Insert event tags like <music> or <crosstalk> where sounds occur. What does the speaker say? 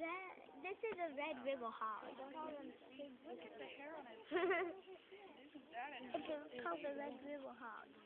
That, this is a red river hog. Look at the hair on it. Isn't <laughs> It's called the red river hog.